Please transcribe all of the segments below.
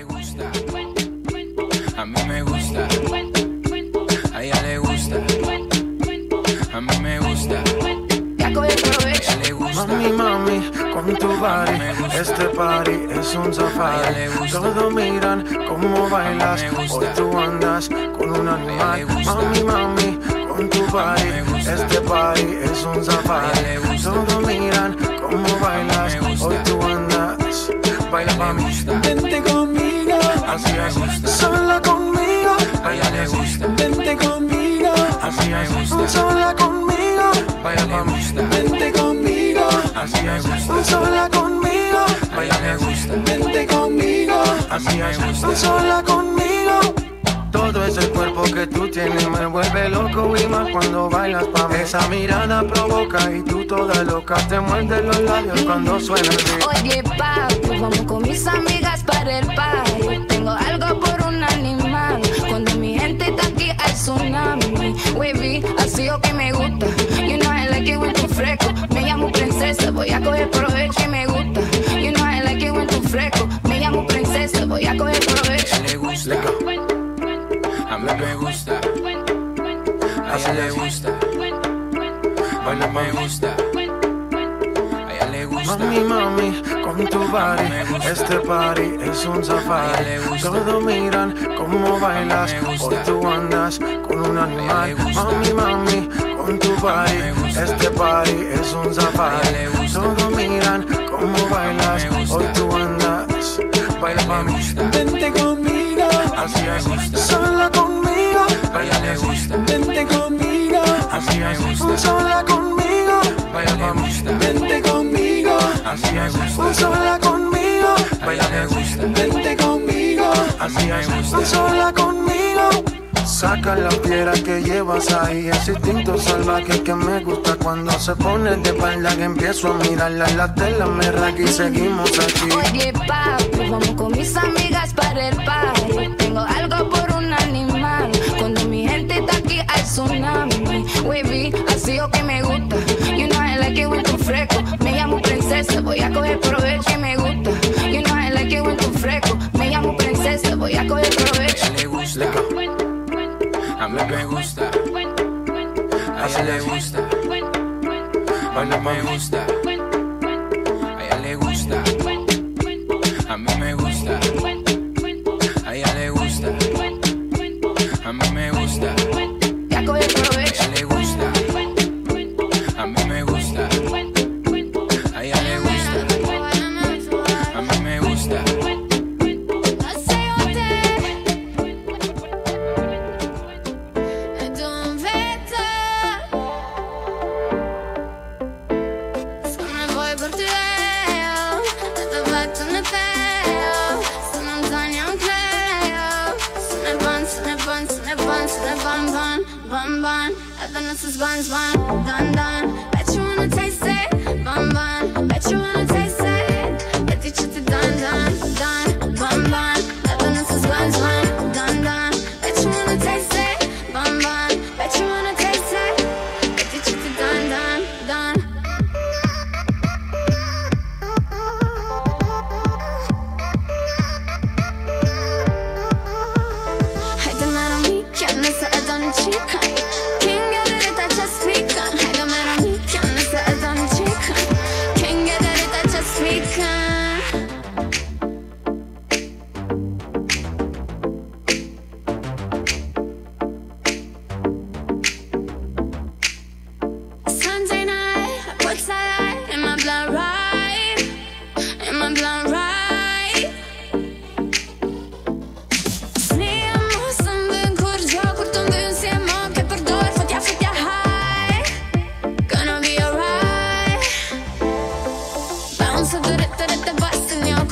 le gusta. A mí me gusta. A ella le gusta. A mí me gusta. Mami, mami, con tu body, este party es un safari. Todos miran cómo bailas, hoy tú andas con un animal. Mami, mami, con tu body, este party es un safari. Todos miran cómo bailas, hoy tú andas. Baila mami, así es. Sola conmigo, A ella le gusta. vente conmigo, así es. Sola conmigo, Baila me gusta. vente conmigo. Así me gusta. Sola conmigo, Baila me gusta. vente conmigo, Así me gusta. sola conmigo. Todo ese cuerpo que tú tienes me vuelve loco y más cuando bailas pa' mí. Esa mirada provoca y tú toda loca te muerdes los labios cuando suena el beat. Oye, papi, vamos con mis amigas para el party. Tengo algo por un animal. Cuando mi gente está aquí hay tsunami. Wavy, así o que me gusta. You know I like it when tú fresco. Me llamo princesa, voy a coger provecho y me gusta. You know I like it when tú fresco. Me llamo princesa, voy a coger provecho. A le gusta. A mí me gusta. A ella le gusta. Baila me gusta. Gusta. Mami, con tu body, este party es un safari. Todos miran cómo bailas, hoy tú andas con un animal. Mami, mami, con tu body, este party es un safari. Todos miran cómo bailas, hoy tú andas. Baila mami, vente conmigo, Así gusta. sola conmigo, vente conmigo, Así gusta. sola conmigo, vente conmigo. Así me gusta. sola conmigo, Baila me gusta. vente conmigo, Así me gusta. sola conmigo. Saca la piedra que llevas ahí, ese instinto salvaje que me gusta cuando se pone de espalda que empiezo a mirarla en la tela, me raca y seguimos aquí. Oye, papi, vamos con mis amigas para el party. Tengo algo por un animal. Cuando mi gente está aquí hay tsunami. Wavy, así o que me gusta. Voy a coger provecho y me gusta. You know I like it when tú fresco. Me llamo princesa, voy a coger provecho. A ella le gusta. A mí me gusta. A ella le gusta. Baila me gusta. Buns, bun, dun, dun. Bet you wanna taste it, bun, bun. Bet you wanna taste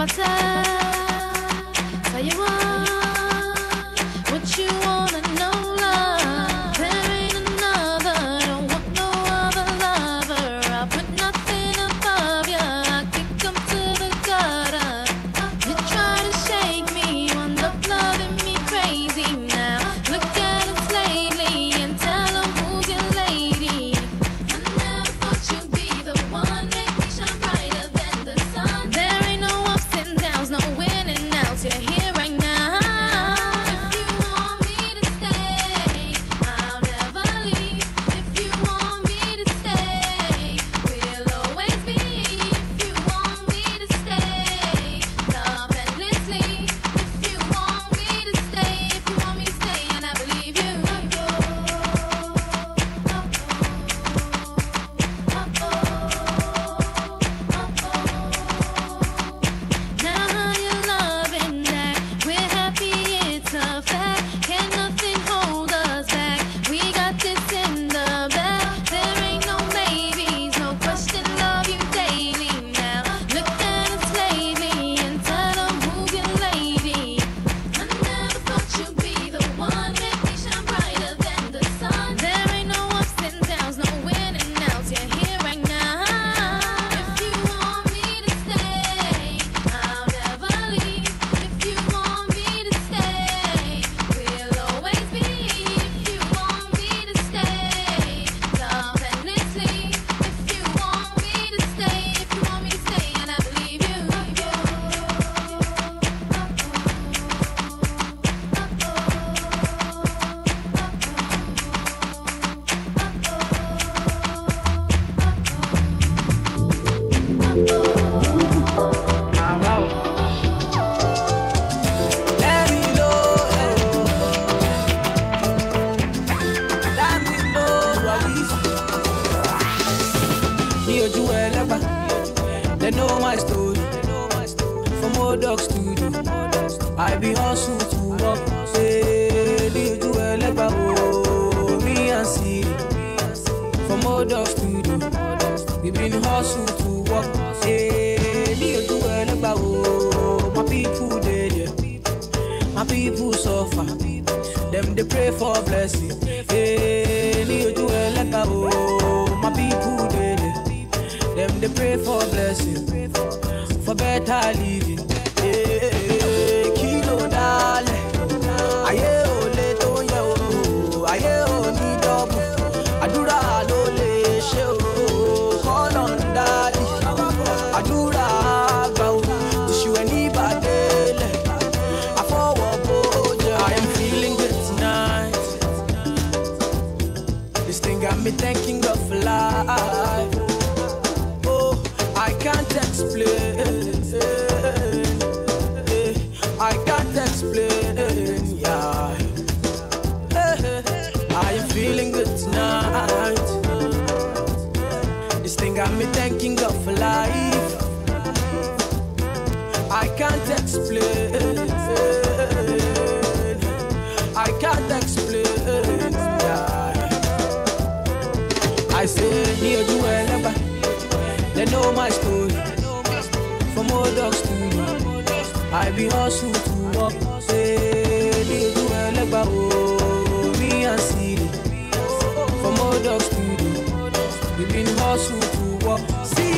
but uh, from dog studio. We been hustle to work. Eh, Say, do you do a leg oh, my people yeah. My people suffer. Them they pray for blessing. Eh, hey, do you do a leg oh, my people yeah. Them they pray for blessing, for better living. Eh, hey, kilo dale, can't explain. I can't explain. Yeah. I am feeling good tonight. This thing got me thanking God for life. I can't explain. I can't explain. Yeah. I say. They know my story. From old dogs to you. I be hustle to walk. Say, you, ever. Oh, me and see From old dogs to you. We been hustle to walk. See,